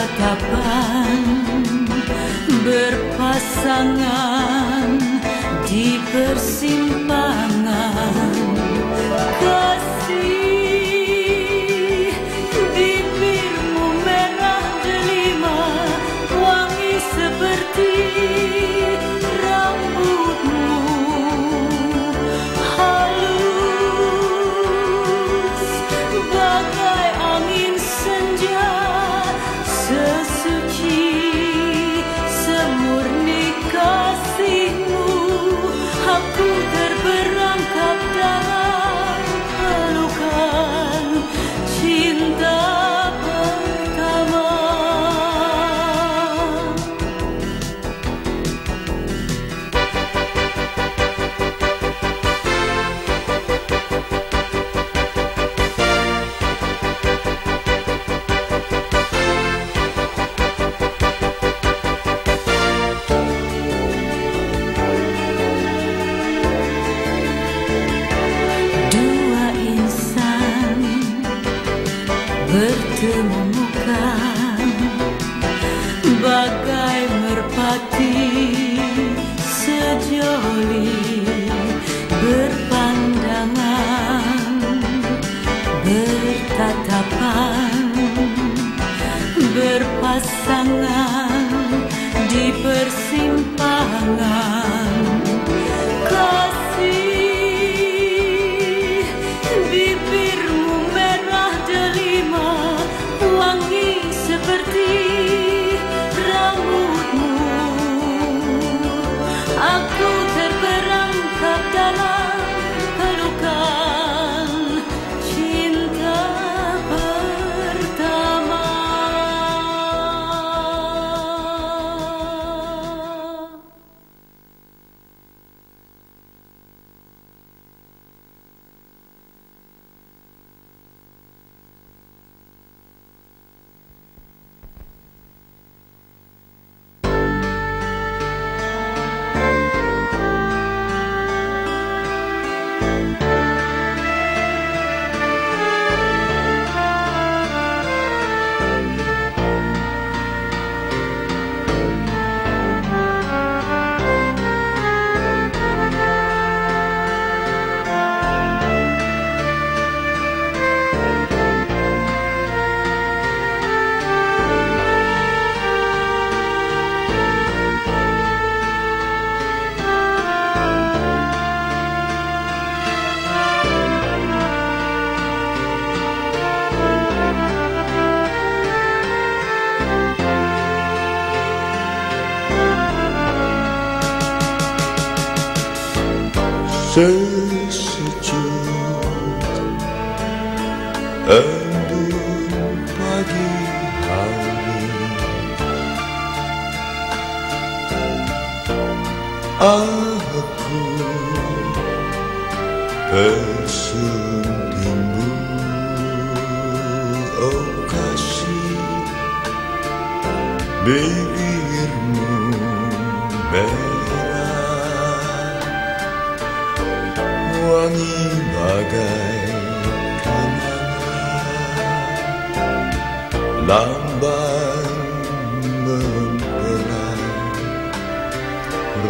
bertatapan berpasangan di persimpangan. Kasih bertemu muka Sesejuk embun pagi hari Aku tersuntingmu Oh kasih bagai kenangan lambang mempelai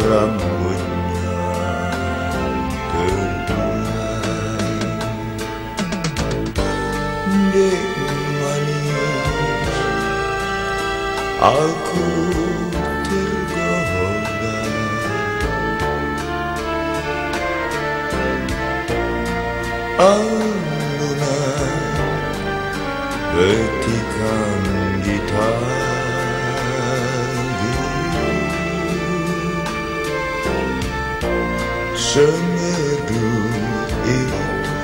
rambutnya terbuai dek manis aku alnına Ötikan gitar Semeru itu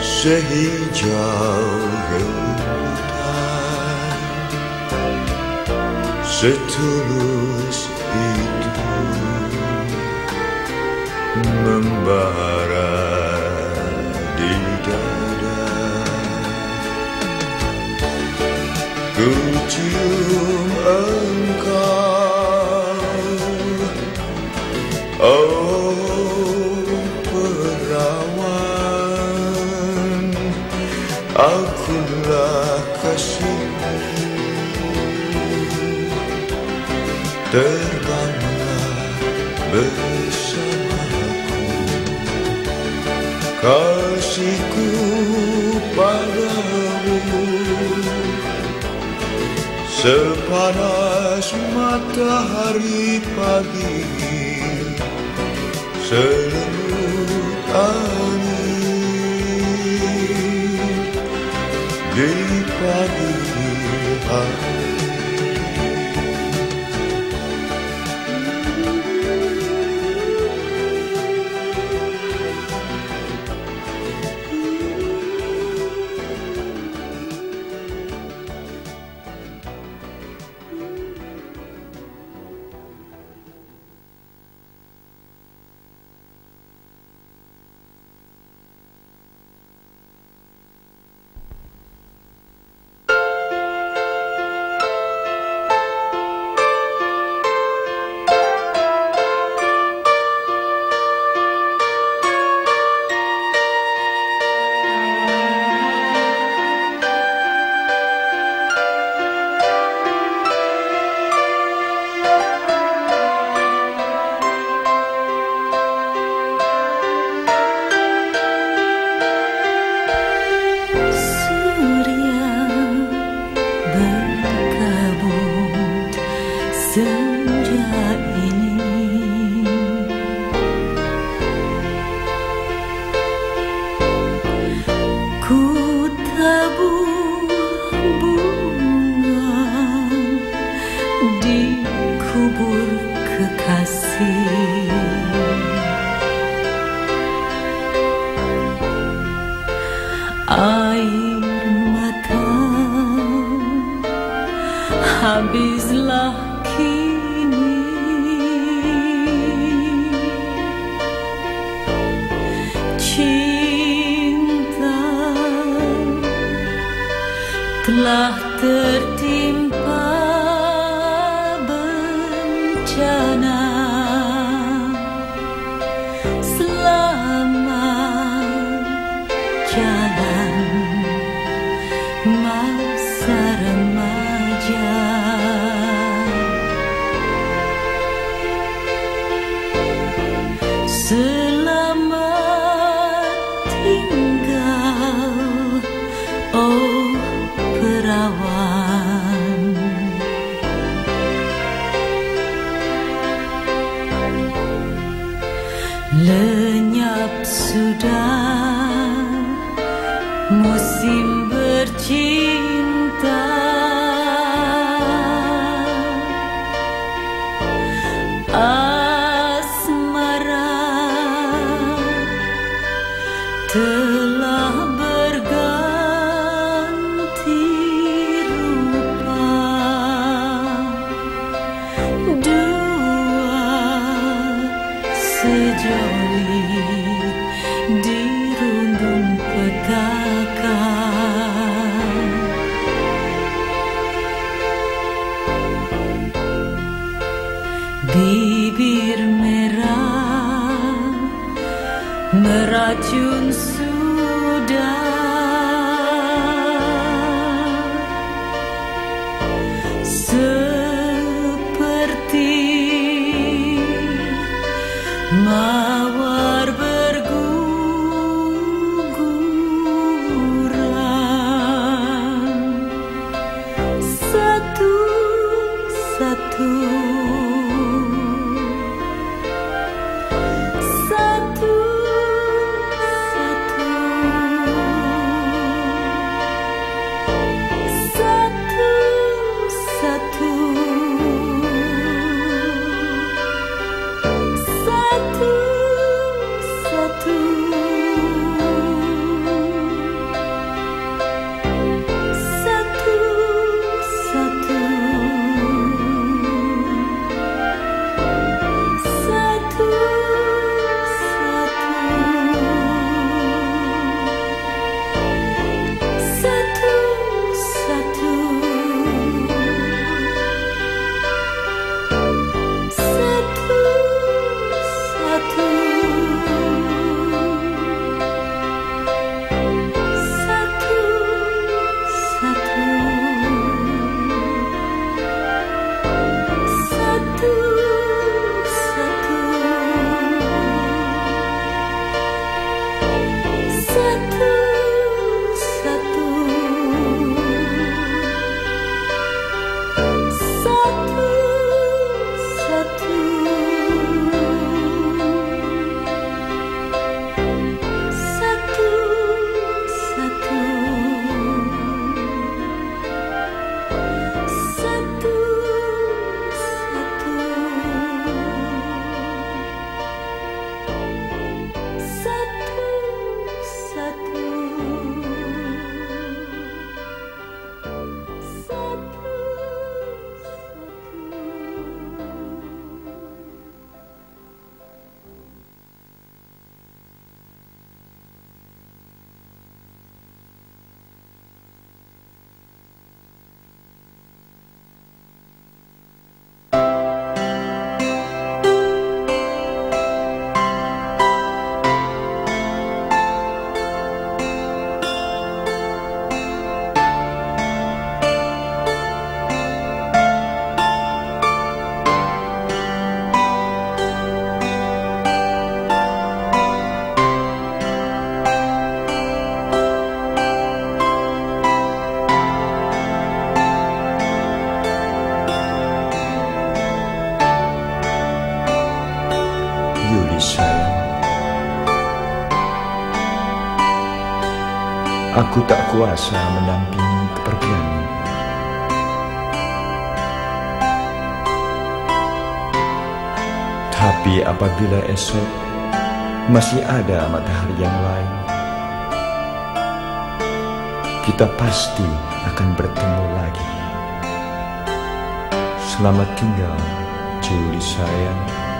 Sehijau gemutan Setulus itu membara di dada. Ku Kasihku padamu. Sepanas matahari pagi Selimut angin. Di pagi hari kekasih air mata habislah kini. Cinta telah Bibir merah meracun sudah Aku tak kuasa menampingi kepergianmu Tapi apabila esok masih ada matahari yang lain Kita pasti akan bertemu lagi. Selamat tinggal Juli sayang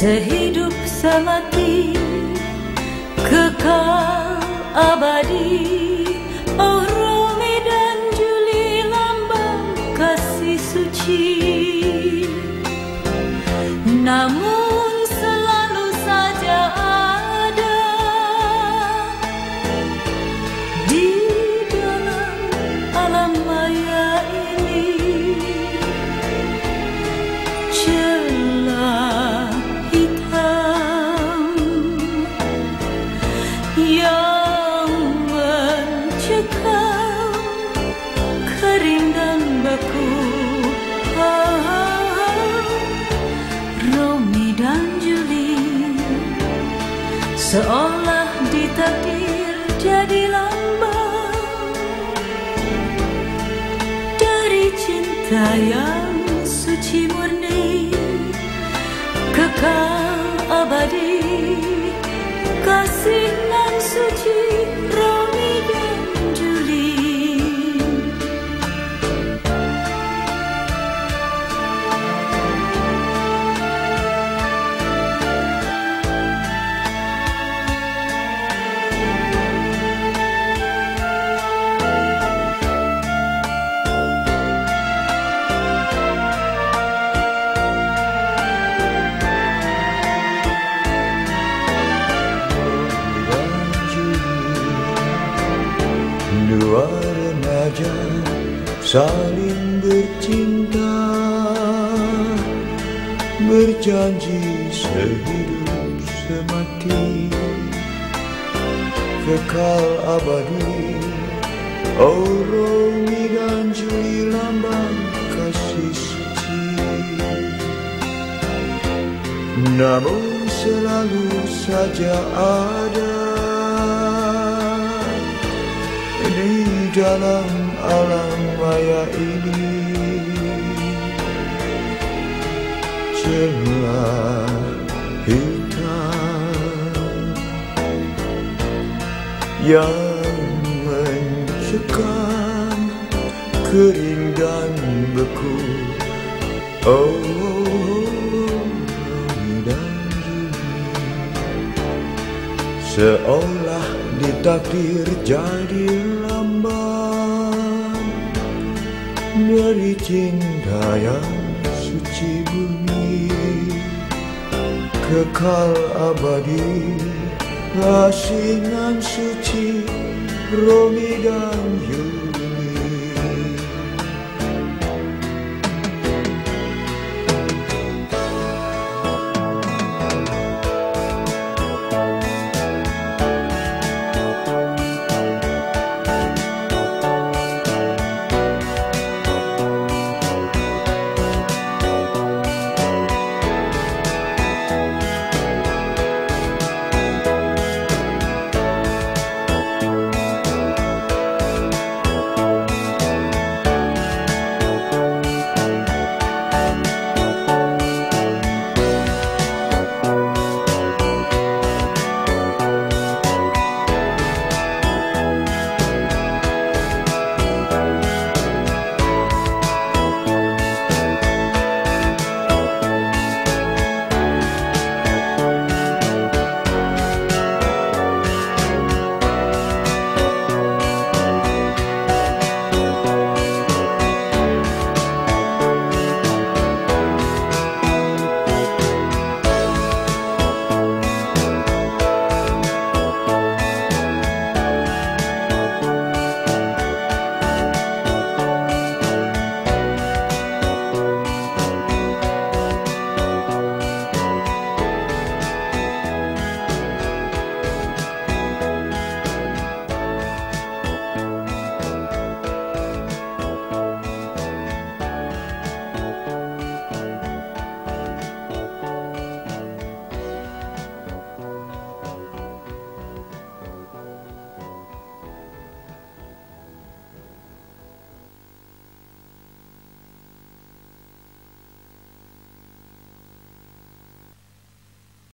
sehidup semati Kekal abadi. Oh Romi dan Juli lambang kasih suci. Namun selalu saja Seolah ditakdir jadi lambang. Dari cinta yang suci murni Kekal abadi Kasih abadi. Romi dan Juli lambang kasih suci. Namun selalu saja ada di dalam alam maya ini. Celah hitam yang mencekam kering dan beku. Oh dan seolah ditakdir jadi lambang dari cinta yang suci bumi. Kekal abadi asinan suci Romi dan Yuli